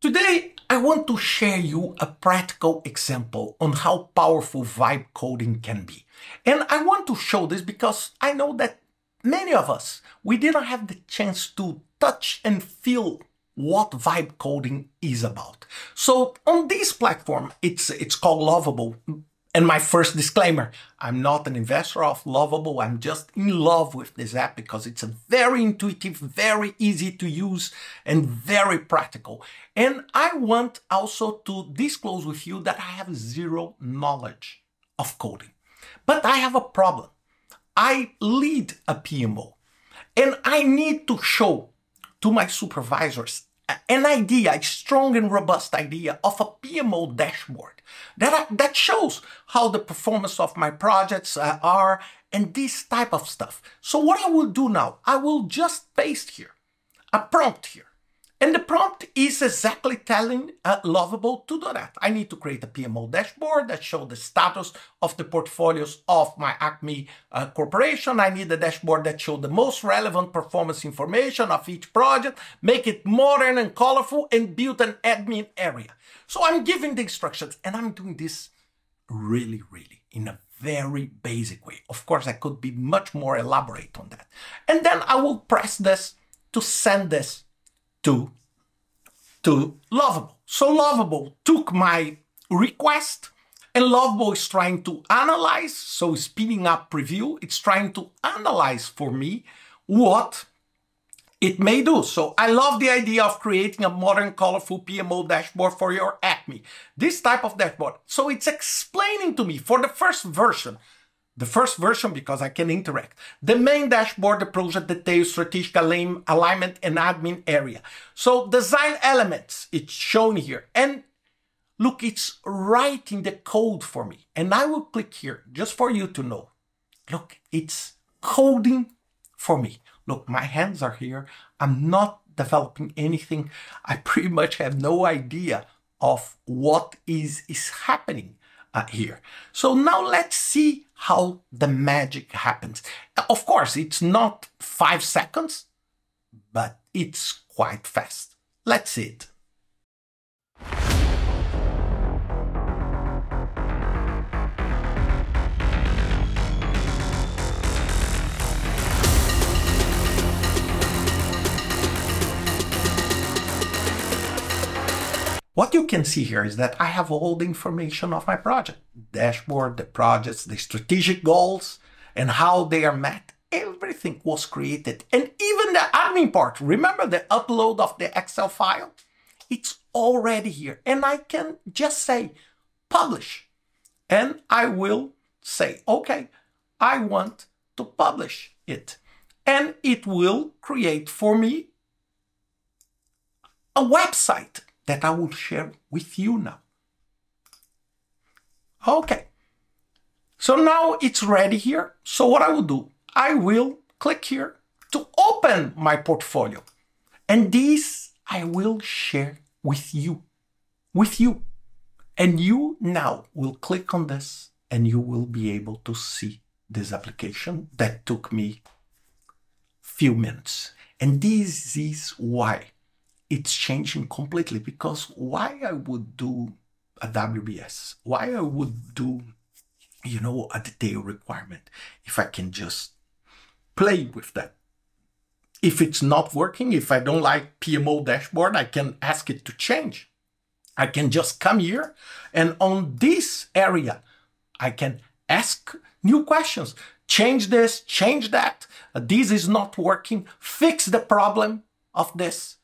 Today, I want to share you a practical example on how powerful vibe coding can be. And I want to show this because I know that many of us, we didn't have the chance to touch and feel what vibe coding is about. So on this platform, it's, it's called Lovable. And my first disclaimer, I'm not an investor of Lovable. I'm just in love with this app because it's a very intuitive, very easy to use and very practical. And I want also to disclose with you that I have zero knowledge of coding. But I have a problem. I lead a PMO and I need to show to my supervisors an idea, a strong and robust idea of a PMO dashboard that, that shows how the performance of my projects uh, are and this type of stuff. So what I will do now, I will just paste here a prompt here. And the prompt is exactly telling uh, Lovable to do that. I need to create a PMO dashboard that shows the status of the portfolios of my Acme uh, corporation. I need a dashboard that shows the most relevant performance information of each project, make it modern and colorful, and build an admin area. So I'm giving the instructions, and I'm doing this really, really in a very basic way. Of course, I could be much more elaborate on that. And then I will press this to send this to, to Lovable. So Lovable took my request and Lovable is trying to analyze, so speeding up preview, it's trying to analyze for me what it may do. So I love the idea of creating a modern, colorful PMO dashboard for your Acme. This type of dashboard. So it's explaining to me for the first version the first version because I can interact. The main dashboard, the project details, strategic alignment, and admin area. So design elements, it's shown here. And look, it's writing the code for me. And I will click here just for you to know. Look, it's coding for me. Look, my hands are here. I'm not developing anything. I pretty much have no idea of what is, is happening uh, here. So now let's see how the magic happens. Of course, it's not five seconds, but it's quite fast. Let's see it. What you can see here is that I have all the information of my project. Dashboard, the projects, the strategic goals, and how they are met. Everything was created. And even the admin part, remember the upload of the Excel file? It's already here. And I can just say, publish. And I will say, okay, I want to publish it. And it will create for me a website that I will share with you now. Okay. So now it's ready here. So what I will do, I will click here to open my portfolio. And this I will share with you, with you. And you now will click on this and you will be able to see this application that took me few minutes. And this is why it's changing completely because why I would do a WBS, why I would do, you know, a detail requirement if I can just play with that. If it's not working, if I don't like PMO dashboard, I can ask it to change. I can just come here and on this area, I can ask new questions. Change this, change that. This is not working. Fix the problem of this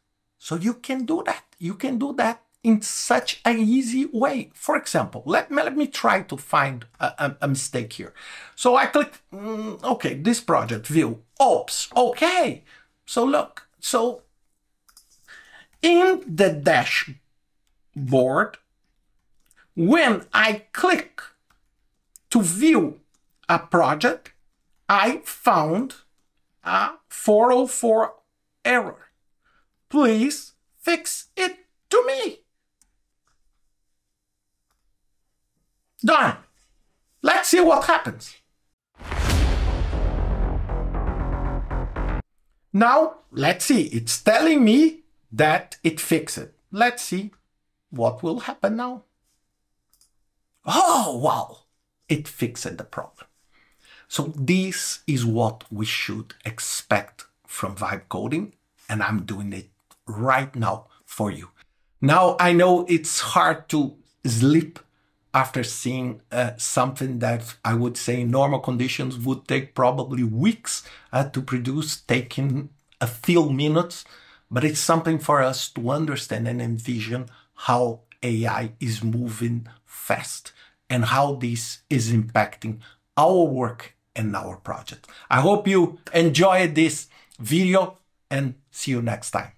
so you can do that. You can do that in such an easy way. For example, let me, let me try to find a, a, a mistake here. So I click, mm, okay, this project view. Oops, okay. So look, so in the dashboard, when I click to view a project, I found a 404 error please fix it to me. Done. Let's see what happens. Now, let's see. It's telling me that it fixed it. let's see what will happen now. Oh, wow! It fixed the problem. So this is what we should expect from vibe coding, and I'm doing it right now for you. Now I know it's hard to sleep after seeing uh, something that I would say normal conditions would take probably weeks uh, to produce, taking a few minutes, but it's something for us to understand and envision how AI is moving fast and how this is impacting our work and our project. I hope you enjoyed this video and see you next time.